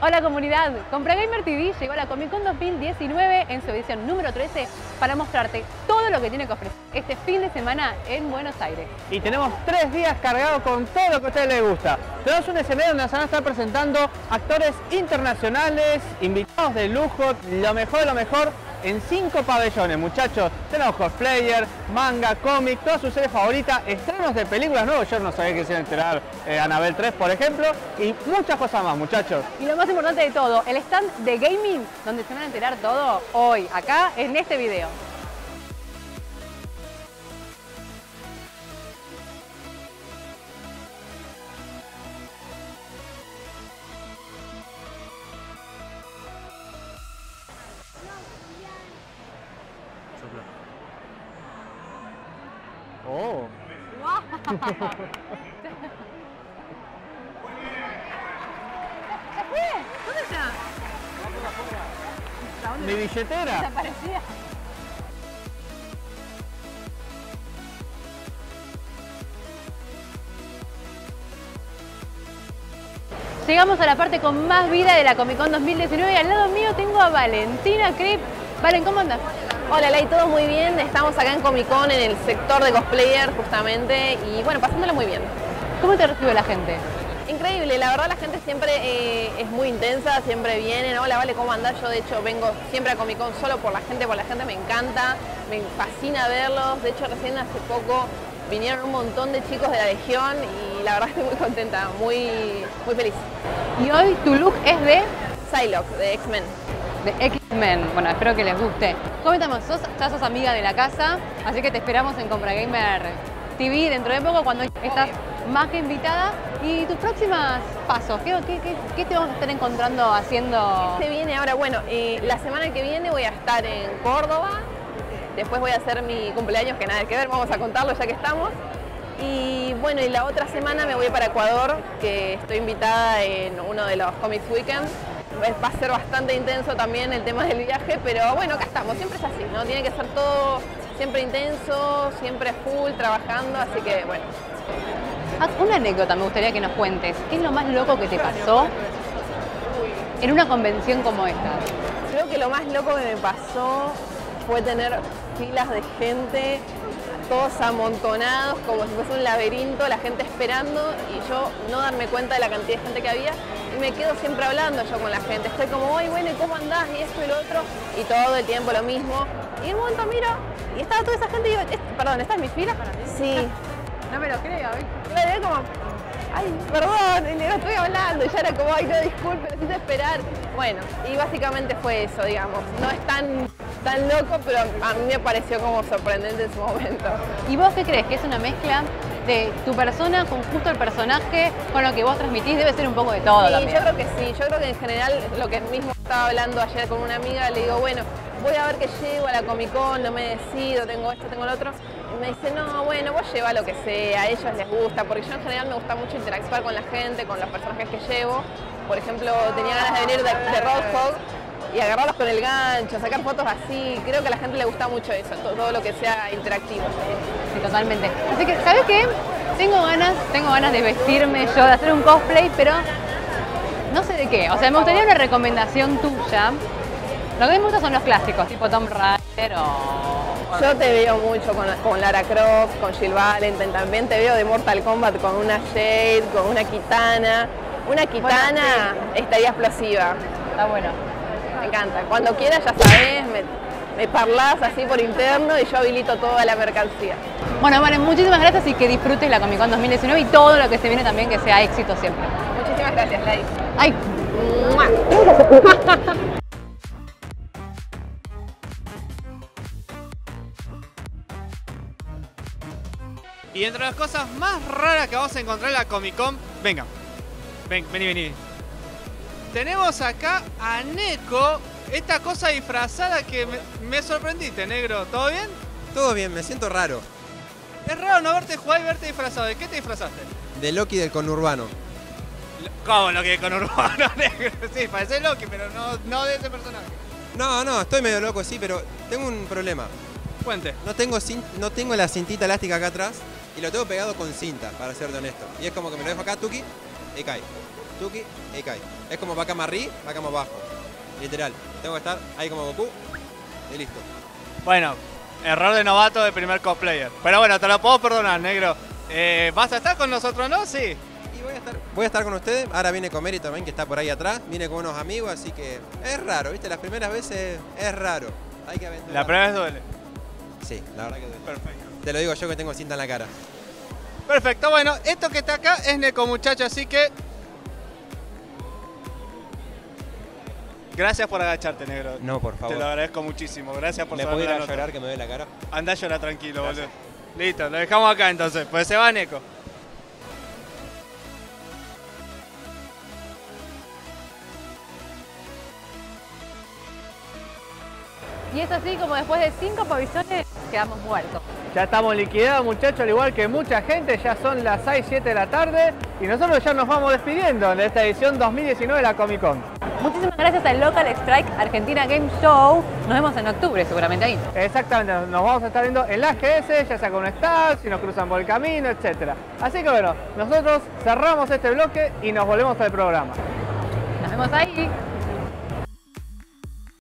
Hola comunidad, Compra Gamer TV llegó a la Comic Con 2019 en su edición número 13 para mostrarte todo lo que tiene que ofrecer este fin de semana en Buenos Aires. Y tenemos tres días cargados con todo lo que a ustedes les gusta. Tenemos un escenario donde se van a estar presentando actores internacionales, invitados de lujo, lo mejor de lo mejor en cinco pabellones, muchachos. Tenemos cosplayer, manga, cómic, todas sus series favoritas, estrenos de películas nuevos. Yo no sabía que se iba a enterar eh, Anabel 3, por ejemplo, y muchas cosas más, muchachos. Y lo más importante de todo, el stand de gaming, donde se van a enterar todo hoy, acá en este video. ¿Se fue? ¿Dónde está? Mi billetera. Desaparecía. Llegamos a la parte con más vida de la Comic Con 2019 y al lado mío tengo a Valentina Crip. Valen, ¿cómo andas? Hola, Ley, todo muy bien. Estamos acá en Comic Con, en el sector de cosplayer, justamente, y bueno, pasándolo muy bien. ¿Cómo te recibe la gente? Increíble, la verdad la gente siempre eh, es muy intensa, siempre vienen, hola, vale, ¿cómo andás? Yo de hecho vengo siempre a Comic Con solo por la gente, por la gente me encanta, me fascina verlos, de hecho recién hace poco vinieron un montón de chicos de la Legión y la verdad estoy muy contenta, muy, muy feliz. Y hoy tu look es de, Psylocke, de X-Men. De X-Men. Bueno, espero que les guste. Coméntame, sos, ya sos amiga de la casa, así que te esperamos en Compra Gamer TV dentro de poco cuando estás más que invitada. ¿Y tus próximos pasos? ¿Qué, qué, qué- qué te vamos a estar encontrando haciendo? Se viene ahora, bueno, eh, la semana que viene voy a estar en Córdoba, después voy a hacer mi cumpleaños, que nada que ver, vamos a contarlo ya que estamos. Y bueno, y la otra semana me voy para Ecuador, que estoy invitada en uno de los Comics Weekends. Va a ser bastante intenso también el tema del viaje, pero bueno, acá estamos, siempre es así, ¿no? Tiene que ser todo siempre intenso, siempre full, trabajando, así que bueno. Ah, Una anécdota me gustaría que nos cuentes. ¿Qué es lo más loco que te pasó en una convención como esta? Creo que lo más loco que me pasó fue tener filas de gente, todos amontonados, como si fuese un laberinto, la gente esperando y yo no darme cuenta de la cantidad de gente que había. Me quedo siempre hablando yo con la gente. Estoy como, ay, bueno, ¿y cómo andás? Y esto y lo otro. Y todo el tiempo lo mismo. Y en un momento miro y estaba toda esa gente y digo, "¿Es- perdón, ¿esta es mi fila? Sí. No me lo creo, como, ay, perdón, y le digo, estoy hablando, y ya era como, ay, no, disculpe, necesito esperar. Bueno, y básicamente fue eso, digamos. No es tan, tan loco, pero a mí me pareció como sorprendente en su momento. ¿Y vos qué crees? ¿Que es una mezcla de tu persona con justo el personaje, con lo que vos transmitís? Debe ser un poco de todo Sí, también. yo creo que sí, yo creo que en general lo que mismo estaba hablando ayer con una amiga, le digo, bueno, voy a ver qué llevo a la Comic Con, no me decido, tengo esto, tengo lo otro. Y me dice, no, bueno, vos lleva lo que sea, a ellos les gusta, porque yo en general me gusta mucho interactuar con la gente, con los personajes que llevo. Por ejemplo, tenía ganas de venir de, de Roadhog y agarrarlos con el gancho, sacar fotos así. Creo que a la gente le gusta mucho eso, to- todo lo que sea interactivo. Sí, totalmente. Así que, ¿sabes qué? Tengo ganas, tengo ganas de vestirme yo, de hacer un cosplay, pero no sé de qué. O sea, me gustaría una recomendación tuya. Lo que me gusta son los clásicos, tipo Tom Raider o... Yo te veo mucho con, con Lara Croft, con Jill Valentine, también te veo de Mortal Kombat con una Shade, con una Kitana. Una Kitana estaría explosiva, Está bueno. Me encanta. Cuando quieras, ya sabes, me, me parlás así por interno y yo habilito toda la mercancía. Bueno, vale, muchísimas gracias y que disfrutes la Comic Con 2019 y todo lo que se viene también que sea éxito siempre. Muchísimas gracias, Lai. ¡Ay! Y entre las cosas más raras que vamos a encontrar en la Comic Con, venga, ven, vení, vení. Tenemos acá a Neko, esta cosa disfrazada que me, me sorprendiste, negro. ¿Todo bien? Todo bien, me siento raro. Es raro no verte jugar y verte disfrazado. ¿De qué te disfrazaste? De Loki del conurbano. ¿Cómo lo que con Urbano Negro? Sí, parece Loki, pero no, no de ese personaje. No, no, estoy medio loco, sí, pero tengo un problema. Cuente. No tengo, no tengo la cintita elástica acá atrás y lo tengo pegado con cinta, para serte honesto. Y es como que me lo dejo acá, tuki, y cae. Tuki, y cae. Es como vaca arriba, vaca más abajo. Literal. Tengo que estar ahí como Goku y listo. Bueno, error de novato de primer cosplayer. Pero bueno, te lo puedo perdonar, negro. Eh, ¿Vas a estar con nosotros, no? Sí. Y voy a estar, voy a estar con ustedes. Ahora viene Comeri también, que está por ahí atrás. Viene con unos amigos, así que es raro, ¿viste? Las primeras veces es raro. Hay que aventurar. La primera vez duele. Sí, la verdad que duele. Perfecto. Te lo digo yo que tengo cinta en la cara. Perfecto, bueno, esto que está acá es Neko, muchacho, así que. Gracias por agacharte, negro. No, por Te favor. lo agradezco muchísimo. Gracias por ¿Me puedo ir a nota. llorar que me duele la cara? Andá a llorar tranquilo, boludo. Listo, lo dejamos acá entonces. Pues se va Neko. Y es así como después de cinco pabellones quedamos muertos. Ya estamos liquidados muchachos, al igual que mucha gente, ya son las 6, 7 de la tarde y nosotros ya nos vamos despidiendo de esta edición 2019 de la Comic Con. Muchísimas gracias al Local Strike Argentina Game Show. Nos vemos en octubre seguramente ahí. Exactamente, nos vamos a estar viendo en la GS, ya sea con un staff, si nos cruzan por el camino, etc. Así que bueno, nosotros cerramos este bloque y nos volvemos al programa. Nos vemos ahí.